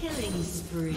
Killing spree.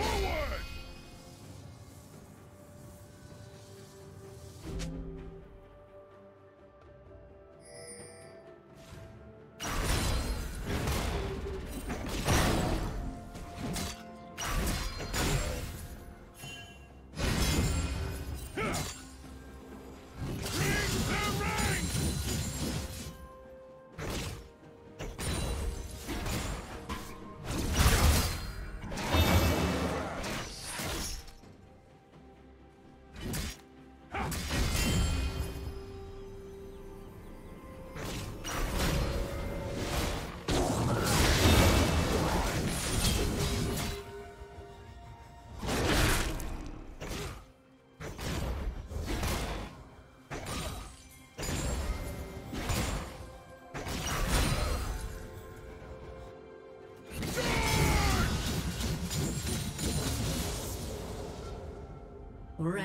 Forward!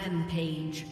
Rampage.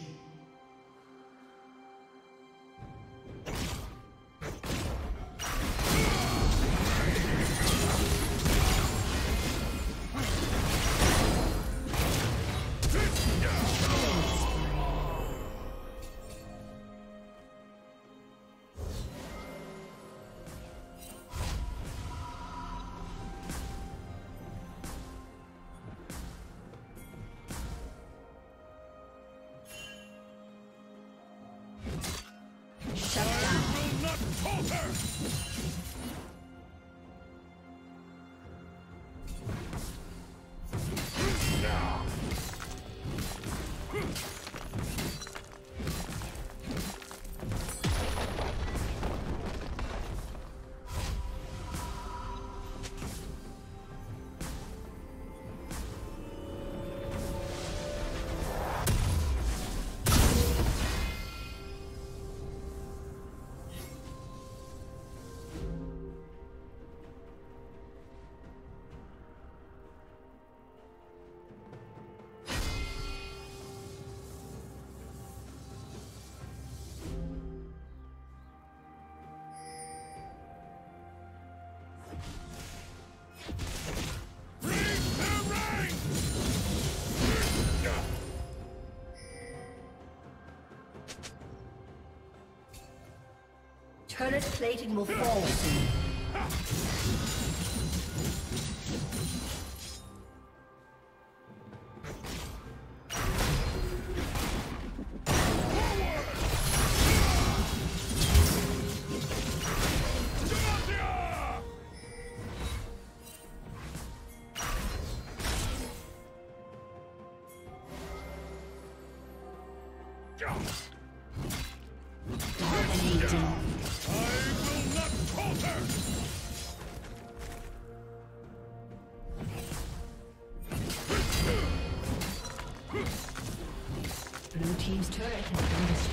Turret plating will fall soon.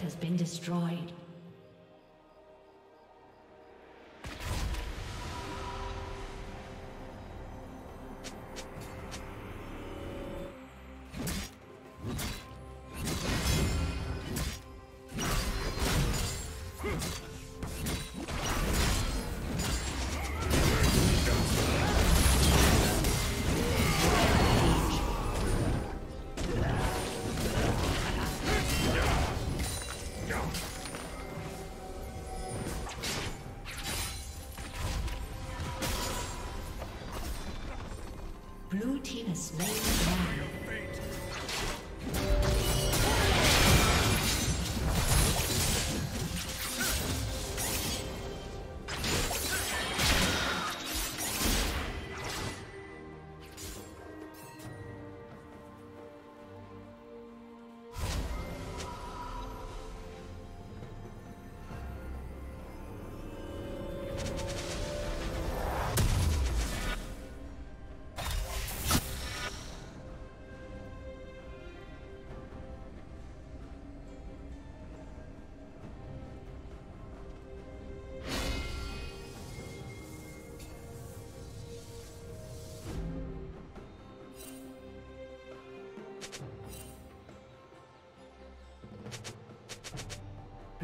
Has been destroyed. has slain.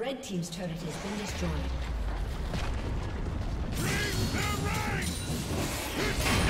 Red Team's turret has been destroyed. turret has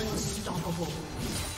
Unstoppable.